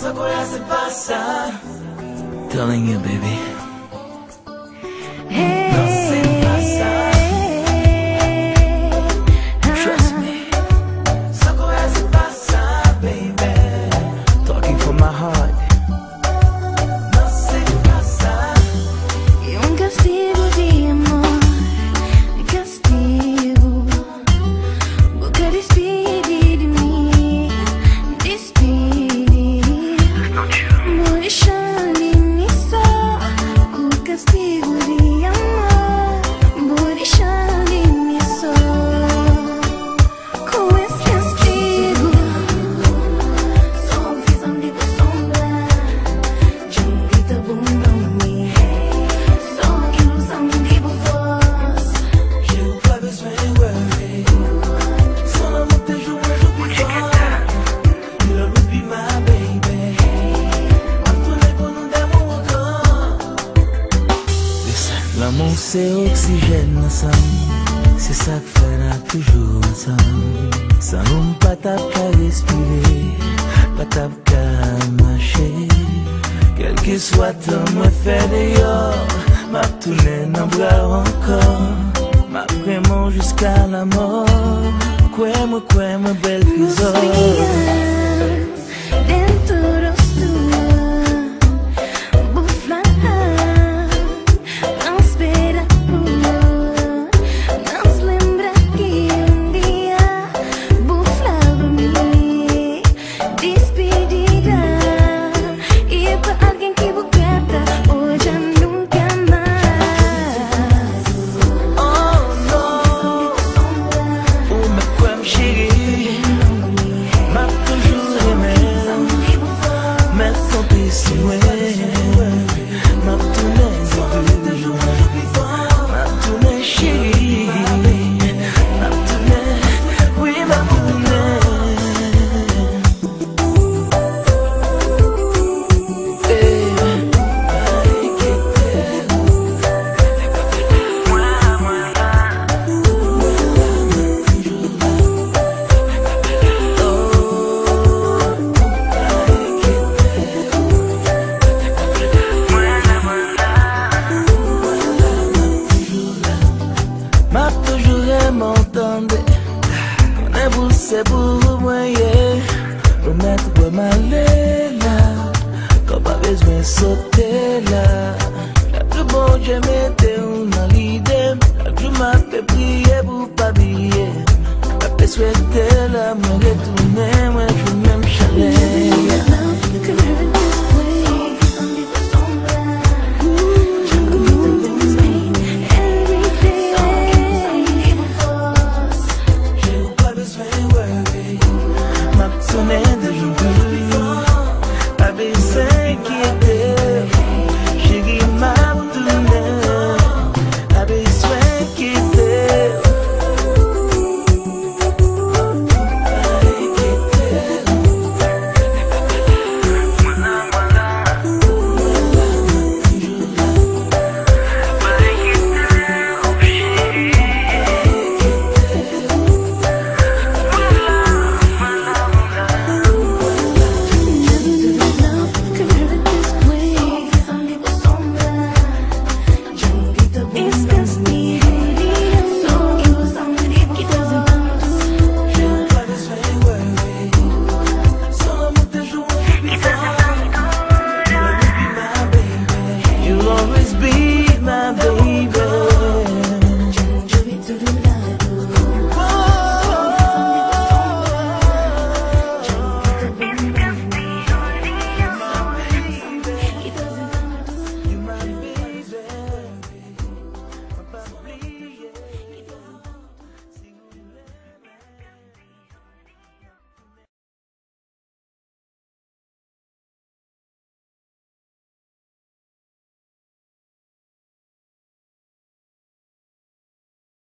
só conhece passar. Telling you, baby. c'est oxygène ensemble C'est ça que fait la toujours ensemble Sans nous pas tape qu'à respirer Pas tape qu'à marcher. Quel que soit ton me fait dehors Ma tourne n'en bras encore. Ma vraiment jusqu'à la mort. Quoi me quoi me belle trésor? Nous ma pe priye pou pa biye. Ma pe swete la mwen retoune mwen chou mwen chale